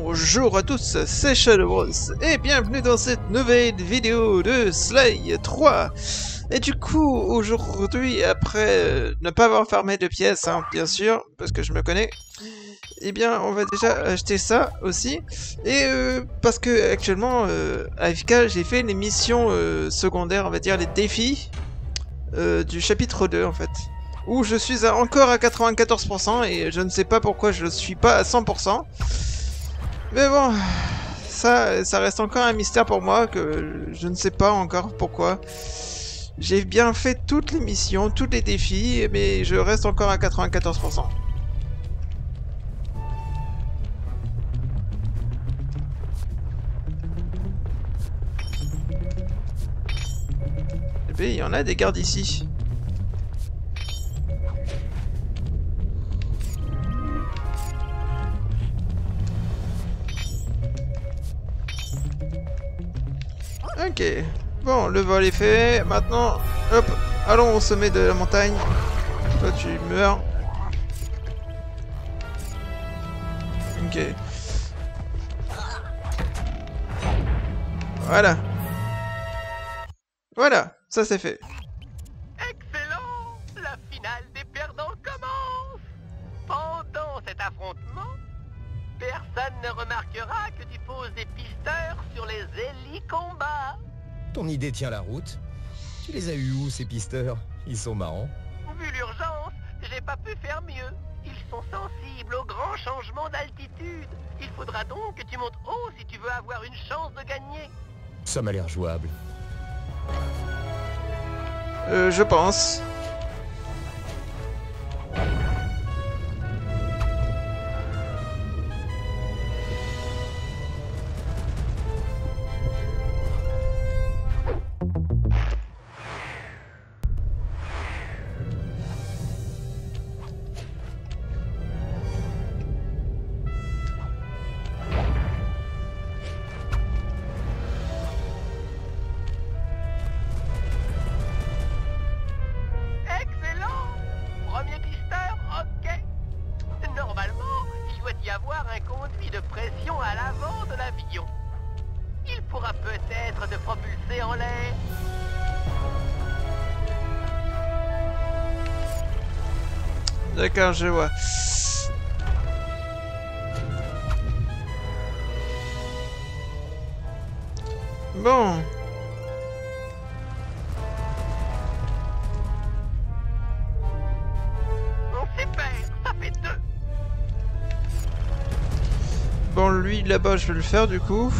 Bonjour à tous, c'est Shadow et bienvenue dans cette nouvelle vidéo de Slay 3. Et du coup, aujourd'hui, après euh, ne pas avoir fermé de pièces, hein, bien sûr, parce que je me connais, eh bien, on va déjà acheter ça aussi. Et euh, parce que actuellement, euh, AFK, j'ai fait les missions euh, secondaires, on va dire les défis euh, du chapitre 2 en fait où je suis à- encore à 94% et je ne sais pas pourquoi je ne suis pas à 100%. Mais bon, ça, ça reste encore un mystère pour moi que je ne sais pas encore pourquoi. J'ai bien fait toutes les missions, tous les défis, mais je reste encore à 94%. Eh bien, il y en a des gardes ici. Ok. Bon, le vol est fait. Maintenant, hop, allons au sommet de la montagne. Toi, tu meurs. Ok. Voilà. Voilà, ça c'est fait. Ton idée tient la route. Tu les as eu où ces pisteurs? Ils sont marrants. Vu l'urgence, j'ai pas pu faire mieux. Ils sont sensibles aux grands changements d'altitude. Il faudra donc que tu montes haut si tu veux avoir une chance de gagner. Ça m'a l'air jouable. Euh, je pense. Je vois. Bon. Super, ça fait deux. Bon, lui, là-bas, je vais le faire, du coup.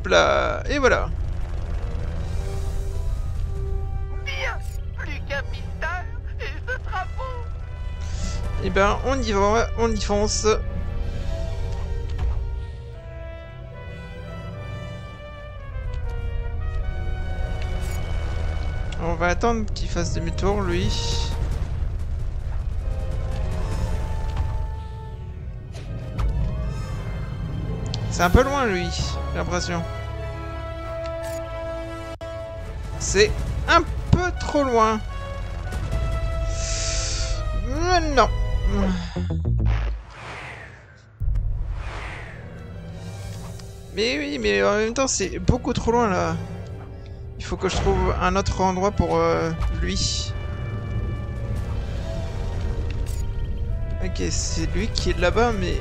Hop là Et voilà Bien, plus qu'un pisteur et ce. Eh ben, on y va, on y fonce. On va attendre qu'il fasse demi-tour, lui. C'est un peu loin, lui, j'ai l'impression. C'est un peu trop loin. Euh, Non. Mais oui, mais en même temps, c'est beaucoup trop loin là. Il faut que je trouve un autre endroit pour euh, lui. Ok, c'est lui qui est là-bas, mais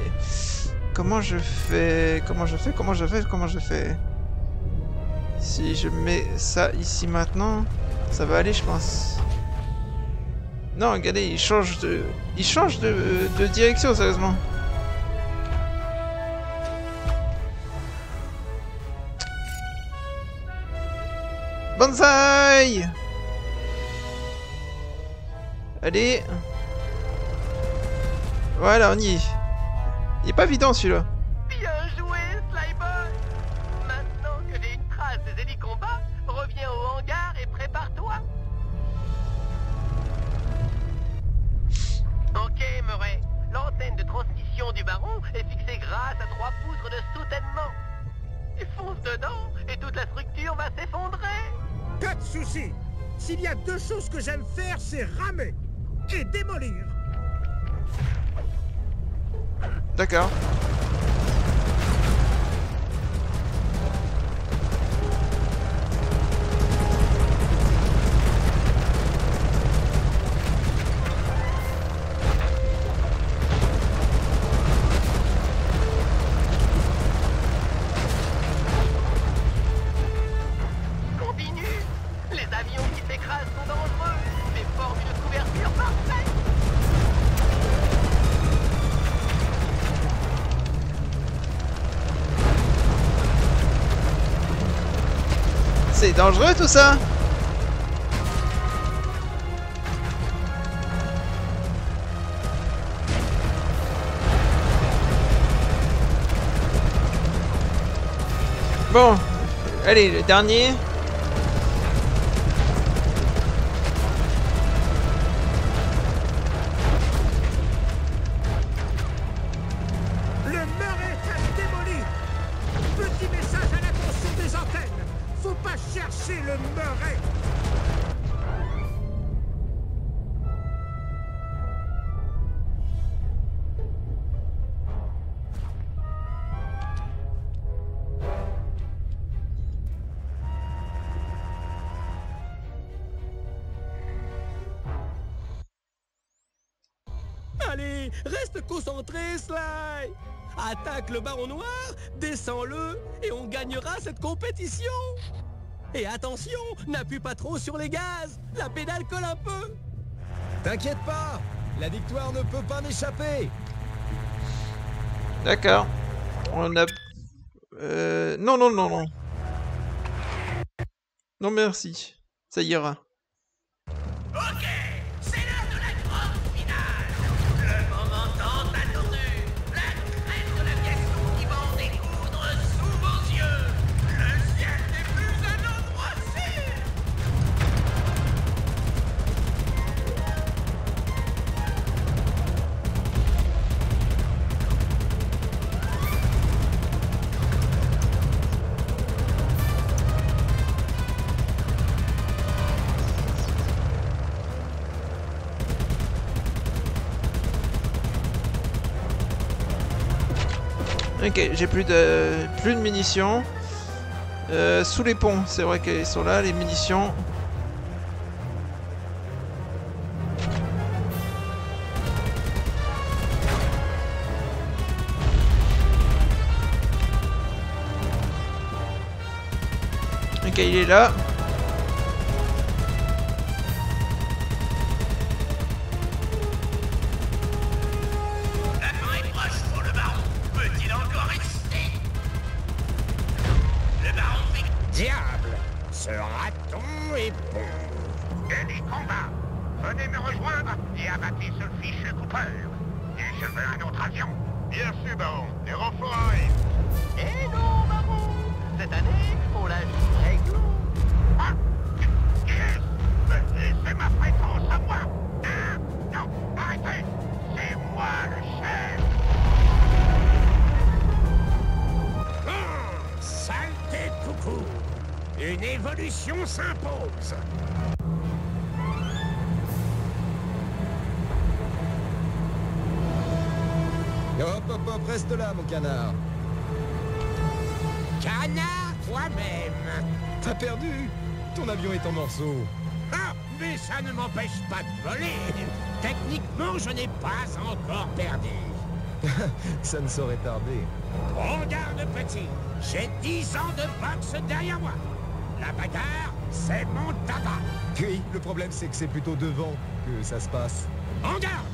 comment je fais Comment je fais Comment je fais Comment je fais Si je mets ça ici maintenant, ça va aller, je pense. Non, regardez, il change de, il change de, direction, sérieusement. Banzai Allez. Voilà, on y est. Il est pas évident celui-là. Bien joué, Slyboy Maintenant que j'ai une trace des hélicombats, reviens au hangar et prépare-toi. Ok, Murray. L'antenne de transmission du baron est fixée grâce à trois poutres de soutènement. Il fonce dedans et toute la structure va s'effondrer. Pas de soucis S'il y a deux choses que j'aime faire, c'est ramer et démolir. D'accord. Dangereux tout ça Bon, allez, le dernier. Allez, reste concentré, Sly Attaque le baron noir, descends-le, et on gagnera cette compétition Et attention, n'appuie pas trop sur les gaz La pédale colle un peu T'inquiète pas La victoire ne peut pas m'échapper D'accord. On a... Euh... Non, non, non, non. Non, merci. Ça ira. Ok, j'ai plus de plus de munitions. Euh, sous les ponts, c'est vrai qu'elles sont là, les munitions. Ok, il est là. Une évolution s'impose. Hop, hop, hop, reste là, mon canard Canard toi-même. T'as perdu Ton avion est en morceaux Ah, mais ça ne m'empêche pas de voler. Techniquement, je n'ai pas encore perdu. Ça ne saurait tarder. Regarde, petit, j'ai 10 ans de boxe derrière moi. La bagarre, c'est mon tabac. Oui, le problème c'est que c'est plutôt devant que ça se passe. En garde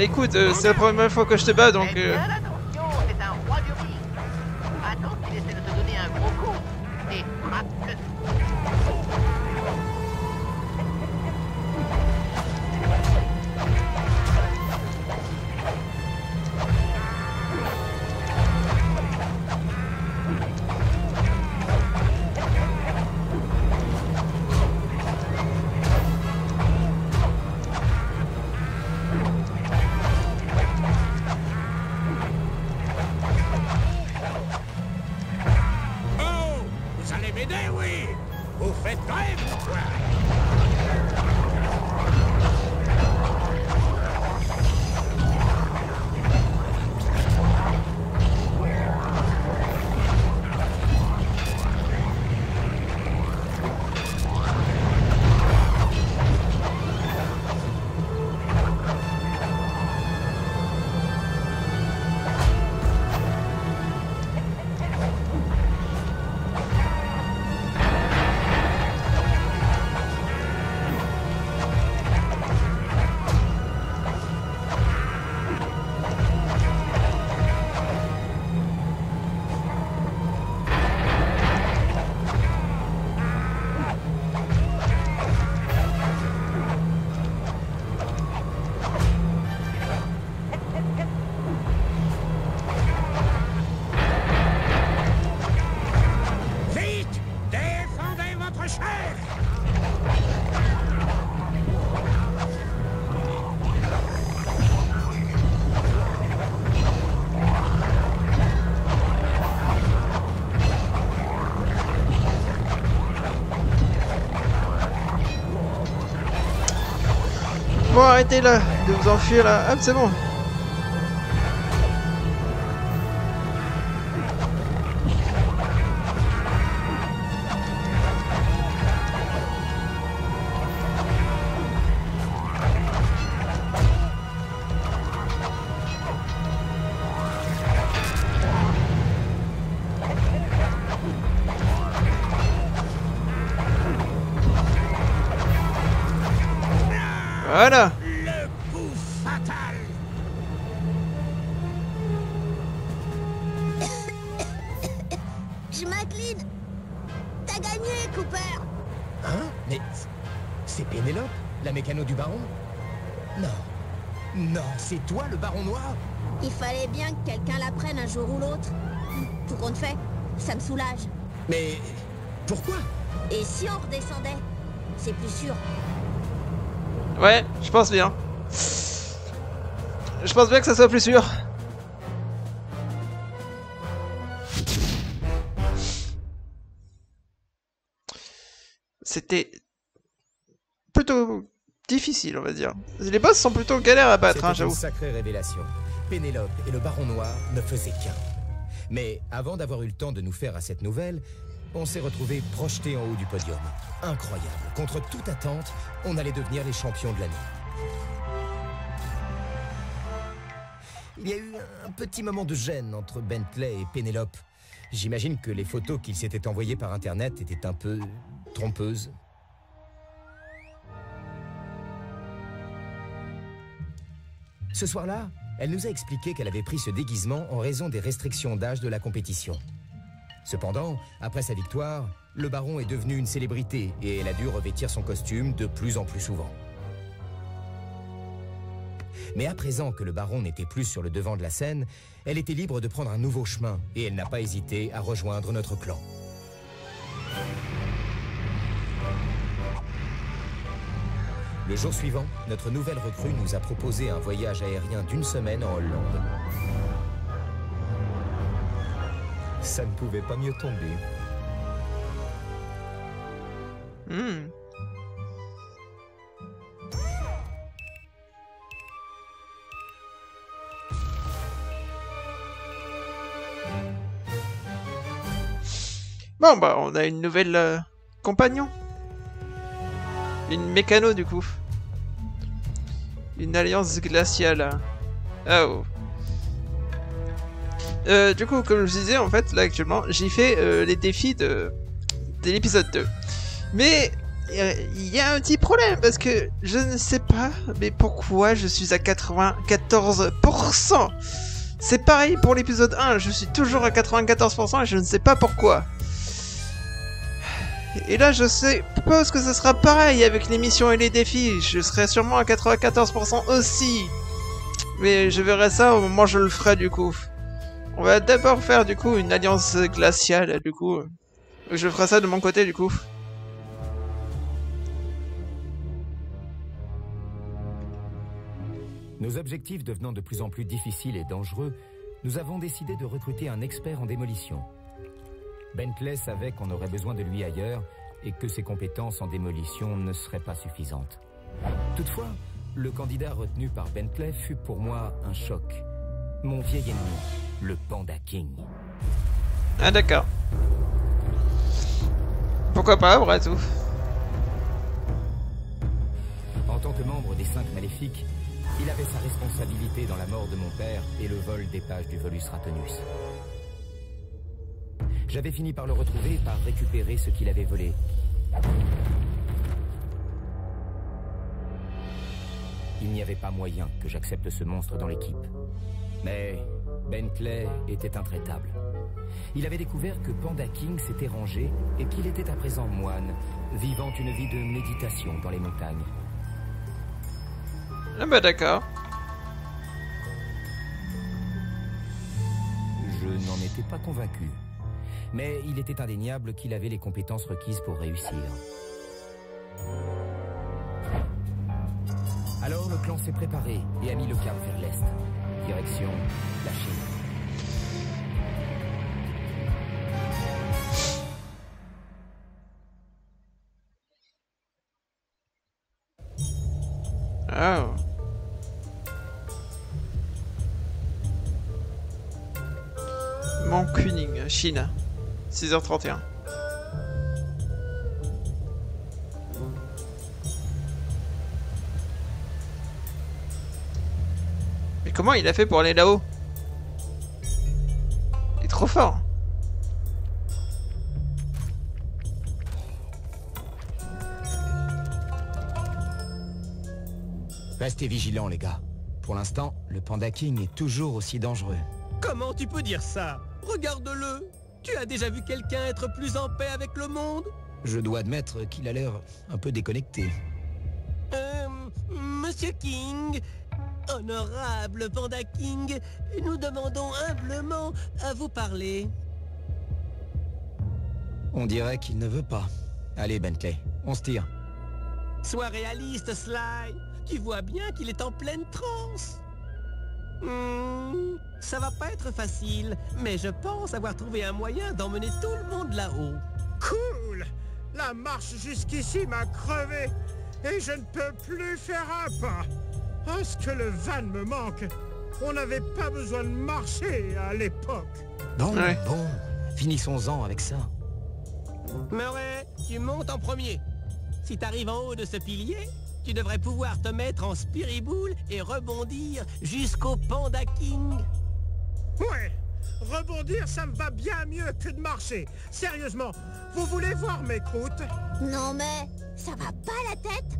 écoute, euh, c'est la première fois que je te bats, donc... là, de vous enfuir là. Hop, c'est bon. Voilà. C'est toi le baron noir Il fallait bien que quelqu'un la prenne un jour ou l'autre. Tout compte fait, ça me soulage. Mais pourquoi? Et si on redescendait? C'est plus sûr. Ouais, je pense bien. Je pense bien que ça soit plus sûr. C'était plutôt difficile, on va dire. Les boss sont plutôt galères à battre, hein, C'était une j'avoue. sacrée révélation. Pénélope et le baron noir ne faisaient qu'un. Mais avant d'avoir eu le temps de nous faire à cette nouvelle, on s'est retrouvés projetés en haut du podium. Incroyable. Contre toute attente, on allait devenir les champions de l'année. Il y a eu un petit moment de gêne entre Bentley et Pénélope. J'imagine que les photos qu'ils s'étaient envoyées par Internet étaient un peu trompeuses. Ce soir-là, elle nous a expliqué qu'elle avait pris ce déguisement en raison des restrictions d'âge de la compétition. Cependant, après sa victoire, le baron est devenu une célébrité et elle a dû revêtir son costume de plus en plus souvent. Mais à présent que le baron n'était plus sur le devant de la scène, elle était libre de prendre un nouveau chemin et elle n'a pas hésité à rejoindre notre clan. Le jour suivant, notre nouvelle recrue nous a proposé un voyage aérien d'une semaine en Hollande. Ça ne pouvait pas mieux tomber. Hmm. Bon bah on a une nouvelle euh, compagnon. Une mécano du coup. Une alliance glaciale. Oh. Euh, du coup, comme je disais, en fait, là actuellement, j'ai fait euh, les défis de, de l'épisode 2. Mais euh, il y a un petit problème parce que je ne sais pas, mais pourquoi je suis à 94% C'est pareil pour l'épisode 1, je suis toujours à 94% et je ne sais pas pourquoi. Et là, je sais pas ce que ce sera pareil avec les missions et les défis. Je serai sûrement à 94% aussi. Mais je verrai ça au moment où je le ferai du coup. On va d'abord faire du coup une alliance glaciale du coup. Je ferai ça de mon côté du coup. Nos objectifs devenant de plus en plus difficiles et dangereux, nous avons décidé de recruter un expert en démolition. Bentley savait qu'on aurait besoin de lui ailleurs et que ses compétences en démolition ne seraient pas suffisantes. Toutefois, le candidat retenu par Bentley fut pour moi un choc. Mon vieil ennemi, le Panda King. Ah d'accord. Pourquoi pas, après tout. En tant que membre des cinq maléfiques, il avait sa responsabilité dans la mort de mon père et le vol des pages du Volus Ratonus. J'avais fini par le retrouver et par récupérer ce qu'il avait volé. Il n'y avait pas moyen que j'accepte ce monstre dans l'équipe. Mais Bentley était intraitable. Il avait découvert que Panda King s'était rangé et qu'il était à présent moine, vivant une vie de méditation dans les montagnes. Ah bah d'accord. Je n'en étais pas convaincu. Mais il était indéniable qu'il avait les compétences requises pour réussir. Alors le clan s'est préparé et a mis le cap vers l'est. Direction la Chine. Oh. Mont Kuning, Chine. 6h31. Mais comment il a fait pour aller là-haut? Il est trop fort. Restez vigilants, les gars. Pour l'instant, le Panda King est toujours aussi dangereux. Comment tu peux dire ça? Regarde-le Tu as déjà vu quelqu'un être plus en paix avec le monde? Je dois admettre qu'il a l'air un peu déconnecté. Euh, Monsieur King, honorable Panda King, nous demandons humblement à vous parler. On dirait qu'il ne veut pas. Allez, Bentley, on se tire. Sois réaliste, Sly. Tu vois bien qu'il est en pleine transe. Hmm, ça va pas être facile, mais je pense avoir trouvé un moyen d'emmener tout le monde là-haut. Cool La marche jusqu'ici m'a crevé et je ne peux plus faire un pas. Oh, ce que le van me manque? On n'avait pas besoin de marcher à l'époque. Bon, Ouais. bon, finissons-en avec ça. Murray, tu montes en premier. Si t'arrives en haut de ce pilier, tu devrais pouvoir te mettre en spiriboule et rebondir jusqu'au Panda King. Ouais Rebondir, ça me va bien mieux que de marcher. Sérieusement, vous voulez voir mes croûtes? Non mais, ça va pas la tête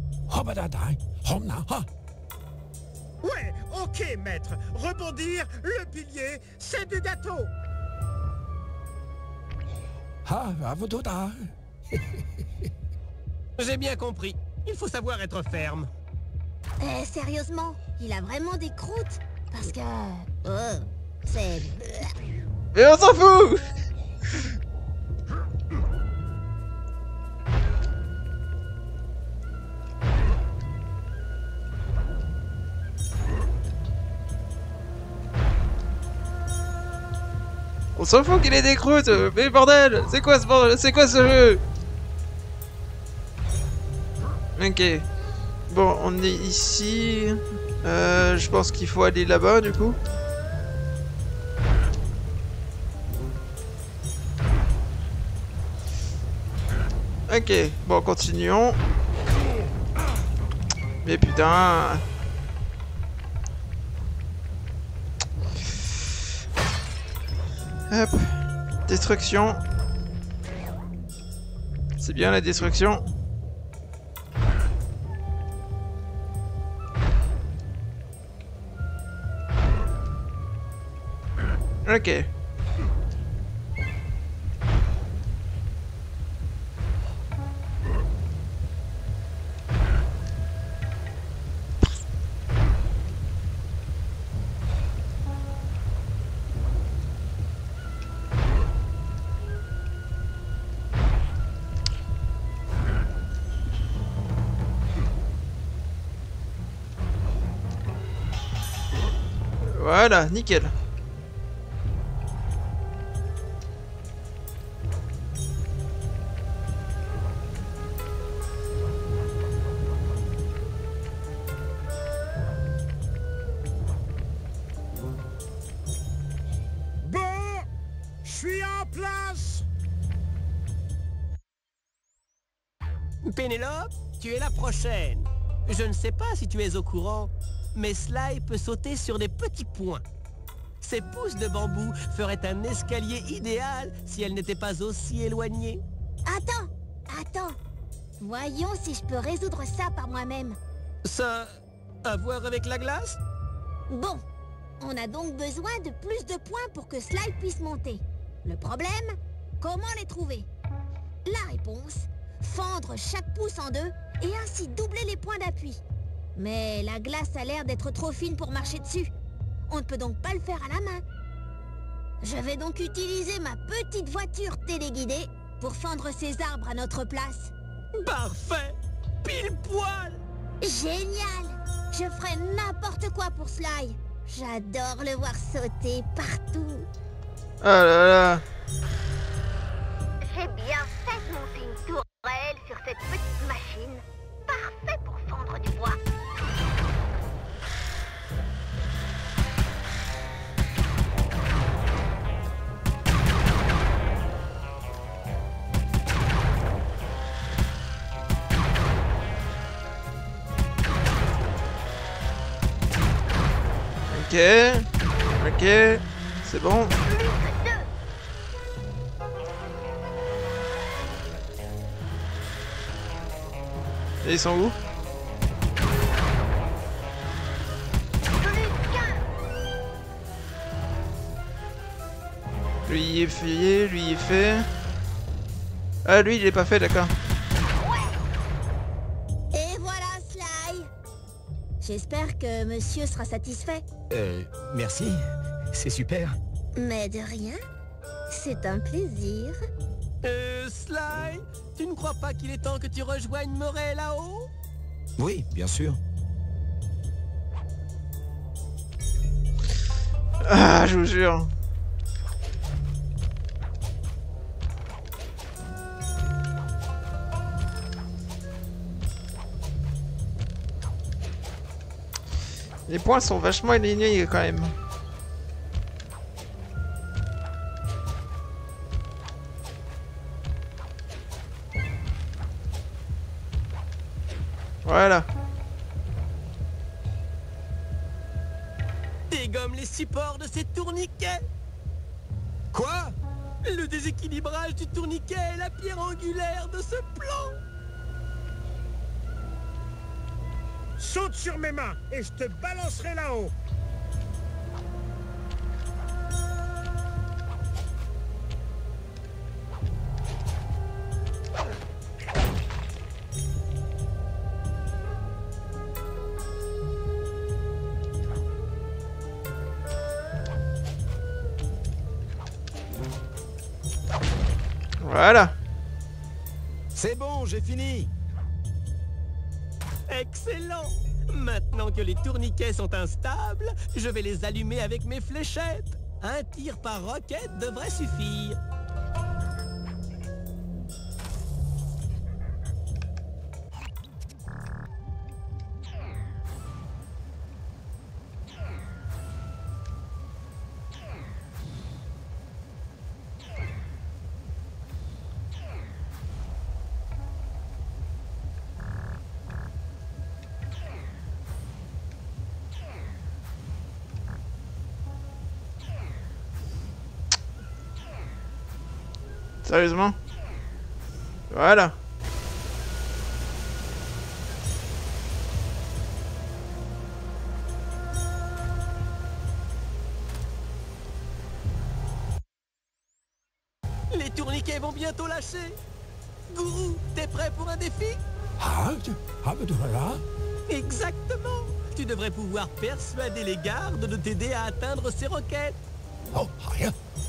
Ouais, ok, maître. Rebondir, le pilier, c'est du gâteau. J'ai bien compris. Il faut savoir être ferme. Eh, sérieusement, il a vraiment des croûtes. Parce que... Oh, c'est... Mais on s'en fout. On s'en fout qu'il ait des croûtes Mais bordel C'est quoi ce bordel C'est quoi ce jeu? Ok. Bon, on est ici. Euh, je pense qu'il faut aller là-bas, du coup. Ok, bon, continuons. Mais putain... Hop. Destruction. C'est bien la destruction. Ok. Voilà, nickel. Pénélope, tu es la prochaine. Je ne sais pas si tu es au courant, mais Sly peut sauter sur des petits points. Ses pousses de bambou feraient un escalier idéal si elle n'était pas aussi éloignée. Attends, attends. Voyons si je peux résoudre ça par moi-même. Ça à voir avec la glace? Bon, on a donc besoin de plus de points pour que Sly puisse monter. Le problème Comment les trouver? La réponse Fendre chaque pouce en deux et ainsi doubler les points d'appui. Mais la glace a l'air d'être trop fine pour marcher dessus. On ne peut donc pas le faire à la main. Je vais donc utiliser ma petite voiture téléguidée pour fendre ces arbres à notre place. Parfait Pile poil Génial Je ferai n'importe quoi pour Sly. J'adore le voir sauter partout. Ah là là. J'ai bien fait de sur cette petite machine. Parfait pour fendre du bois. Ok. Ok. C'est bon. Et ils sont où Plus qu'un. Lui il est fait, lui il est fait. Ah lui il est pas fait, d'accord. Et voilà Sly. J'espère que monsieur sera satisfait. Euh, merci. C'est super. Mais de rien. C'est un plaisir. Euh, Sly, tu ne crois pas qu'il est temps que tu rejoignes Murray là-haut? Oui, bien sûr. Ah, je vous jure. Les points sont vachement alignés quand même. Voilà. Dégomme les supports de ces tourniquets Quoi? Le déséquilibrage du tourniquet est la pierre angulaire de ce plan Saute sur mes mains et je te balancerai là-haut. Voilà. C'est bon, j'ai fini. Excellent Maintenant que les tourniquets sont instables, je vais les allumer avec mes fléchettes. Un tir par roquette devrait suffire. Sérieusement Voilà. tourniquets vont bientôt lâcher. Gourou, t'es prêt pour un défi Exactement Tu devrais pouvoir persuader les gardes de t'aider à atteindre ces roquettes. C'est haut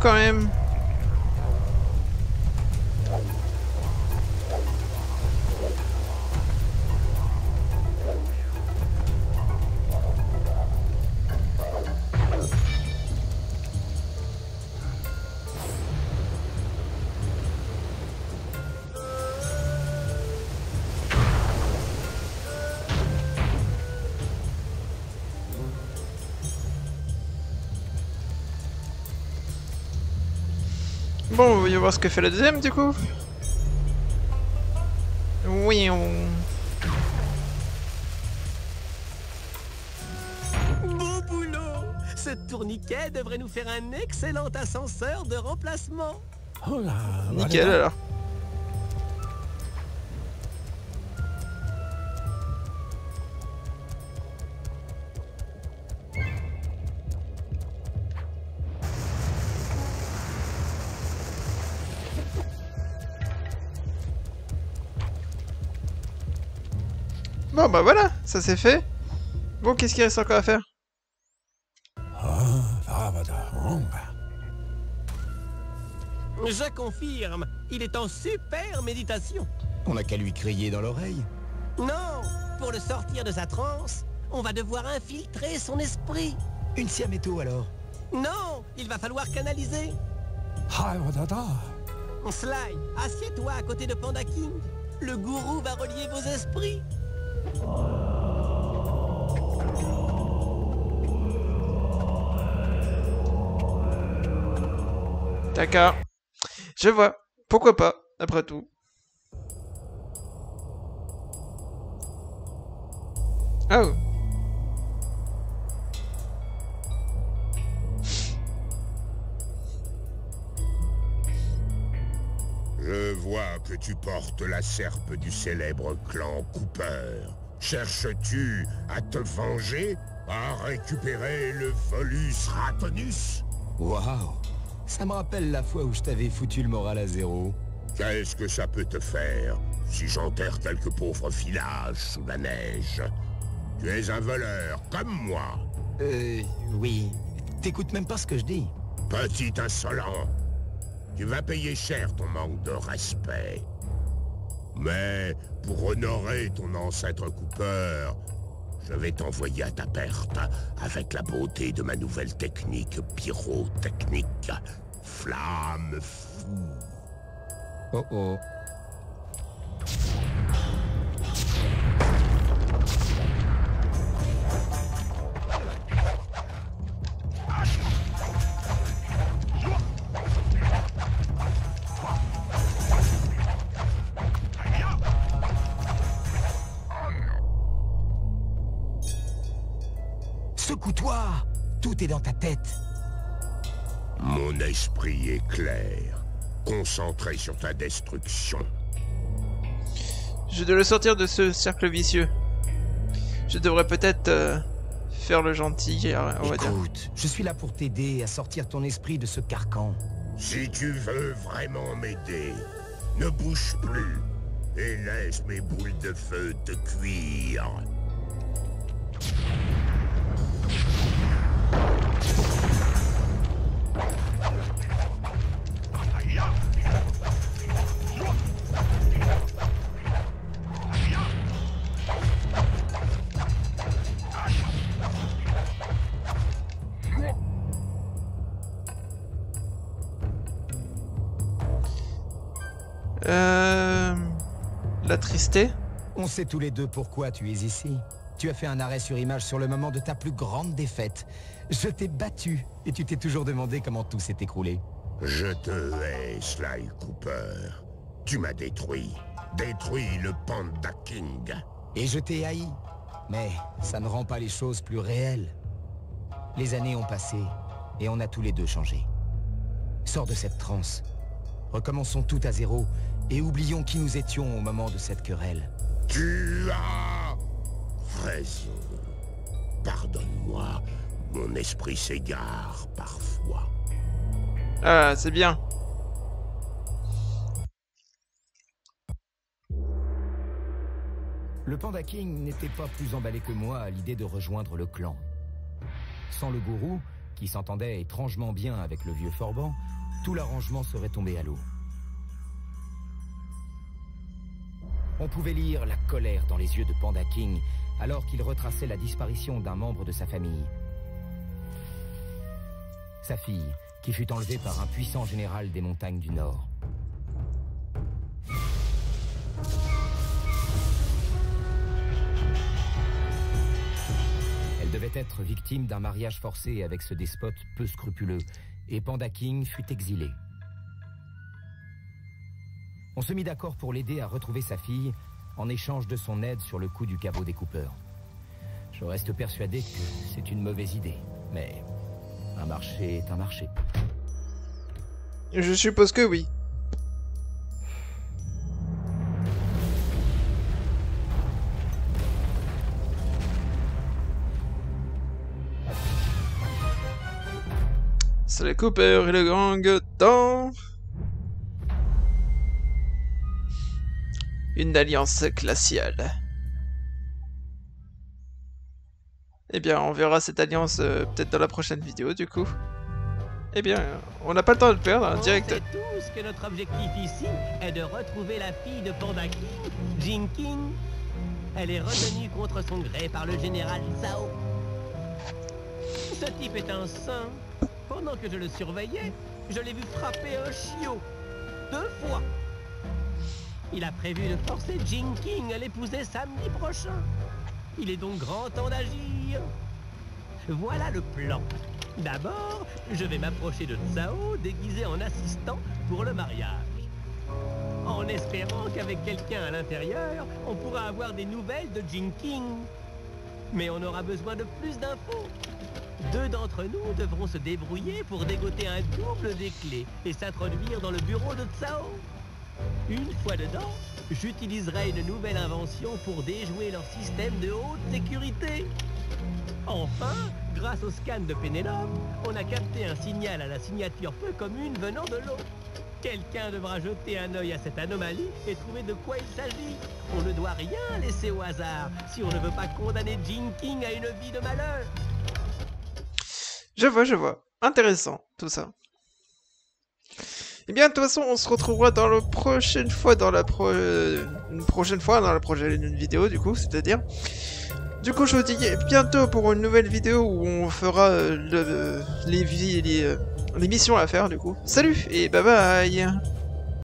quand même. Bon, voyons voir ce que fait la deuxième du coup. Oui, on... Beau boulot Ce tourniquet devrait nous faire un excellent ascenseur de remplacement. Nickel alors. Ça c'est fait. Bon, qu'est-ce qu'il reste encore à faire Je confirme, il est en super méditation. On n'a qu'à lui crier dans l'oreille. Non, pour le sortir de sa transe, on va devoir infiltrer son esprit. Une siaméto alors Non, il va falloir canaliser. Sly, assieds-toi à côté de Panda King. Le gourou va relier vos esprits. D'accord. Je vois. Pourquoi pas, après tout. Oh. Je vois que tu portes la serpe du célèbre clan Cooper. Cherches-tu à te venger À récupérer le Volus Ratonus? Waouh Ça me rappelle la fois où je t'avais foutu le moral à zéro. Qu'est-ce que ça peut te faire si j'enterre quelques pauvres villages sous la neige? Tu es un voleur, comme moi. Euh, oui. T'écoutes même pas ce que je dis. Petit insolent. Tu vas payer cher ton manque de respect. Mais pour honorer ton ancêtre Cooper, je vais t'envoyer à ta perte avec la beauté de ma nouvelle technique pyrotechnique. Flamme fou. Oh oh. Esprit est clair. Concentré sur ta destruction. Je dois le sortir de ce cercle vicieux. Je devrais peut-être euh, faire le gentil, on va dire. Écoute, je suis là pour t'aider à sortir ton esprit de ce carcan. Si tu veux vraiment m'aider, ne bouge plus et laisse mes boules de feu te cuire. On sait tous les deux pourquoi tu es ici. Tu as fait un arrêt sur image sur le moment de ta plus grande défaite. Je t'ai battu et tu t'es toujours demandé comment tout s'est écroulé. Je te hais, Sly Cooper. Tu m'as détruit. Détruit le Panda King. Et je t'ai haï. Mais ça ne rend pas les choses plus réelles. Les années ont passé, et on a tous les deux changé. Sors de cette transe. Recommençons tout à zéro, et oublions qui nous étions au moment de cette querelle. Tu as raison. Pardonne-moi, mon esprit s'égare parfois. Ah, c'est bien. Le Panda King n'était pas plus emballé que moi à l'idée de rejoindre le clan. Sans le gourou, qui s'entendait étrangement bien avec le vieux Forban, tout l'arrangement serait tombé à l'eau. On pouvait lire la colère dans les yeux de Panda King alors qu'il retraçait la disparition d'un membre de sa famille. Sa fille, qui fut enlevée par un puissant général des montagnes du Nord. Elle devait être victime d'un mariage forcé avec ce despote peu scrupuleux, et Panda King fut exilé. On se mit d'accord pour l'aider à retrouver sa fille en échange de son aide sur le coup du caveau des coupeurs. Je reste persuadé que c'est une mauvaise idée, mais un marché est un marché. Je suppose que oui. C'est le Cooper et le gang dans une alliance glaciale. Eh bien, on verra cette alliance euh, peut-être dans la prochaine vidéo, du coup. Eh bien, on n'a pas le temps de le perdre, hein, On direct. sait tous que notre objectif ici est de retrouver la fille de Panda King, Jin King. Elle est retenue contre son gré par le général Zhao. Ce type est un saint. Pendant que je le surveillais, je l'ai vu frapper un chiot. Deux fois. Il a prévu de forcer Jin King à l'épouser samedi prochain. Il est donc grand temps d'agir. Voilà le plan. D'abord, je vais m'approcher de Zhao déguisé en assistant pour le mariage. En espérant qu'avec quelqu'un à l'intérieur, on pourra avoir des nouvelles de Jin King. Mais on aura besoin de plus d'infos. Deux d'entre nous devront se débrouiller pour dégoter un double des clés et s'introduire dans le bureau de Tsao. Une fois dedans, j'utiliserai une nouvelle invention pour déjouer leur système de haute sécurité. Enfin, grâce au scan de Pénélope, on a capté un signal à la signature peu commune venant de l'eau. Quelqu'un devra jeter un œil à cette anomalie et trouver de quoi il s'agit. On ne doit rien laisser au hasard si on ne veut pas condamner Jin King à une vie de malheur. Je vois, je vois. Intéressant, tout ça. Eh bien, de toute façon, on se retrouvera dans la prochaine fois, dans la prochaine fois, dans la prochaine vidéo, du coup, c'est-à-dire. Du coup, je vous dis bientôt pour une nouvelle vidéo où on fera euh, le, les, vi- les, euh, les missions à faire, du coup. Salut et bye bye